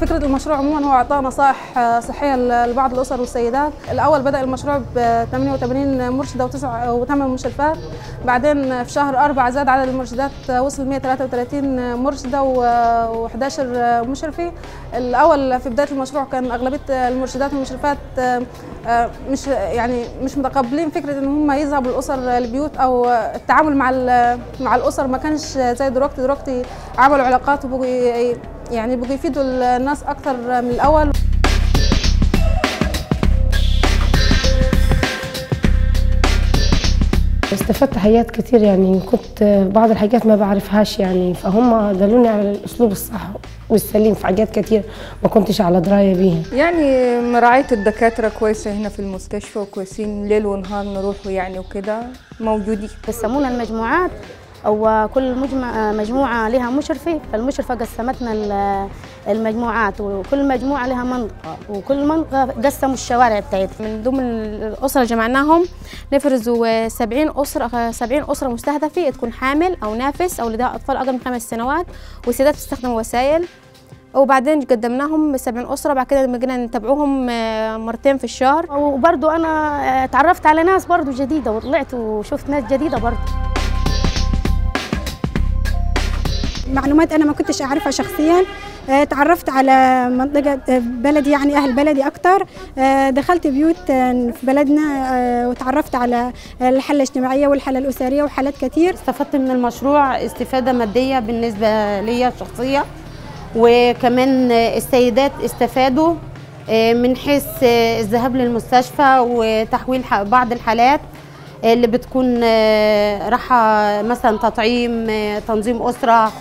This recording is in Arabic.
فكرة المشروع عموما هو إعطاء نصائح صحية لبعض الأسر والسيدات. الأول بدأ المشروع ب 88 مرشدة و9 مشرفات بعدين في شهر أربعة زاد عدد المرشدات وصل 133 مرشدة و11 مشرفي. الأول في بداية المشروع كان أغلبية المرشدات والمشرفات مش يعني مش متقبلين فكرة إن هم يذهبوا الأسر البيوت أو التعامل مع مع الأسر. ما كانش زي دلوقتي دلوقتي عملوا علاقات وبقوا يعني بقوا يفيدوا الناس أكتر من الأول. استفدت حاجات كتير يعني كنت بعض الحاجات ما بعرفهاش يعني فهم دلوني على الأسلوب الصح والسليم في حاجات كتير ما كنتش على دراية بيها. يعني مراعية الدكاترة كويسة هنا في المستشفى وكويسين ليل ونهار نروحوا يعني وكده موجودين. قسمونا المجموعات أو كل مجمع مجموعة لها مشرفة فالمشرفة قسمتنا المجموعات وكل مجموعة لها منطقة وكل منطقة قسموا الشوارع بتاعتها. من ضمن الأسرة جمعناهم نفرزوا 70 أسرة 70 أسرة مستهدفة تكون حامل أو نافس أو لديها أطفال أقل من خمس سنوات والسيدات بتستخدم وسائل وبعدين قدمناهم 70 أسرة بعد كده بقينا نتابعوهم مرتين في الشهر. وبرضو أنا تعرفت على ناس برضو جديدة وطلعت وشفت ناس جديدة برضو. معلومات أنا ما كنتش أعرفها شخصيا. تعرفت على منطقة بلدي يعني أهل بلدي أكتر. دخلت بيوت في بلدنا وتعرفت على الحالة الاجتماعية والحالة الأسرية وحالات كتير. استفدت من المشروع استفادة مادية بالنسبة لي شخصية وكمان السيدات استفادوا من حيث الذهاب للمستشفى وتحويل بعض الحالات اللي بتكون راحة مثلا تطعيم تنظيم أسرة